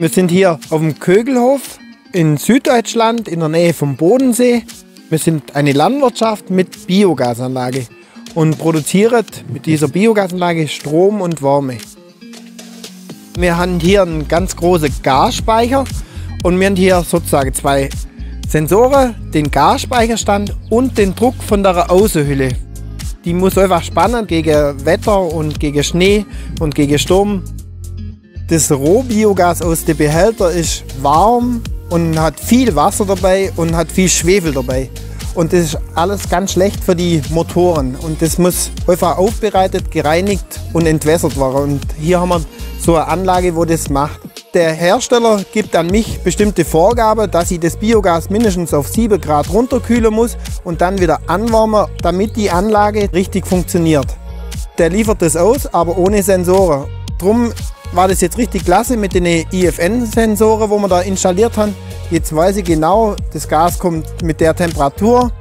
Wir sind hier auf dem Kögelhof in Süddeutschland in der Nähe vom Bodensee. Wir sind eine Landwirtschaft mit Biogasanlage und produzieren mit dieser Biogasanlage Strom und Wärme. Wir haben hier einen ganz großen Gasspeicher und wir haben hier sozusagen zwei Sensoren, den Gasspeicherstand und den Druck von der Außenhülle. Die muss einfach spannen gegen Wetter und gegen Schnee und gegen Sturm. Das Rohbiogas aus dem Behälter ist warm und hat viel Wasser dabei und hat viel Schwefel dabei. Und das ist alles ganz schlecht für die Motoren. Und das muss einfach aufbereitet, gereinigt und entwässert werden. Und hier haben wir so eine Anlage, wo das macht. Der Hersteller gibt an mich bestimmte Vorgaben, dass ich das Biogas mindestens auf 7 Grad runterkühlen muss und dann wieder anwärmen, damit die Anlage richtig funktioniert. Der liefert das aus, aber ohne Sensoren. Drum war das jetzt richtig klasse mit den IFN-Sensoren, wo wir da installiert haben. Jetzt weiß ich genau, das Gas kommt mit der Temperatur,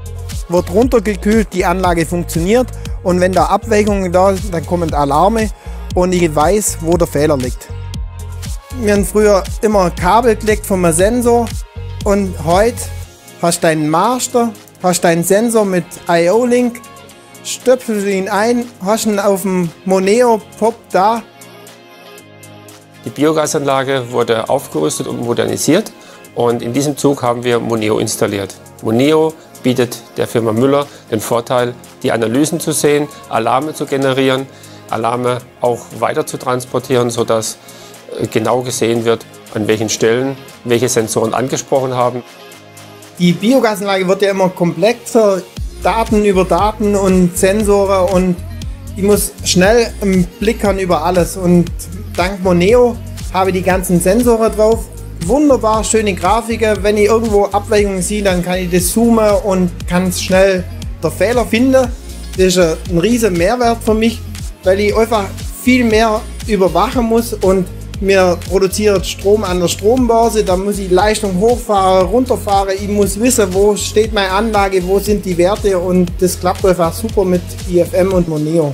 wird runtergekühlt, die Anlage funktioniert und wenn da Abweichungen da sind, dann kommen Alarme und ich weiß, wo der Fehler liegt. Wir haben früher immer Kabel gelegt vom Sensor und heute hast du deinen Master, hast deinen Sensor mit IO-Link, stöpselst ihn ein, hast ihn auf dem Moneo Pop da. Die Biogasanlage wurde aufgerüstet und modernisiert und in diesem Zug haben wir Moneo installiert. Moneo bietet der Firma Müller den Vorteil, die Analysen zu sehen, Alarme zu generieren, Alarme auch weiter zu transportieren, sodass genau gesehen wird, an welchen Stellen welche Sensoren angesprochen haben. Die Biogasanlage wird ja immer komplexer, Daten über Daten und Sensoren und ich muss schnell einen Blick über alles und dank Moneo habe ich die ganzen Sensoren drauf. Wunderbar schöne Grafiken. Wenn ich irgendwo Abweichungen sehe, dann kann ich das zoomen und kann schnell der Fehler finden. Das ist ein riesen Mehrwert für mich, weil ich einfach viel mehr überwachen muss und mir produziert Strom an der Strombörse, da muss ich Leistung hochfahren, runterfahren, ich muss wissen, wo steht meine Anlage, wo sind die Werte und das klappt einfach super mit IFM und Moneo.